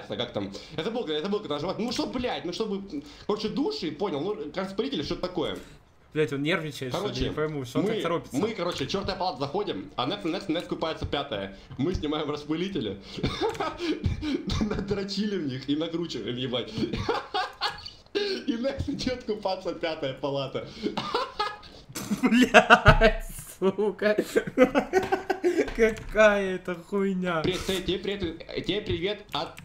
как там, Это был, это был когда нажимать, ну что, блядь, ну чтобы, короче, души, понял, ну, распылитель, что такое. Блять, он нервничает, короче, что я не пойму, что мы, он так торопится. Мы, короче, чертая палата заходим, а Нет, Нет, Нет купается пятая. Мы снимаем распылители, надрочили в них и накручиваем, ебать. И Нет идет купаться пятая палата. Блять, сука. Какая это хуйня. Привет, Тебе привет от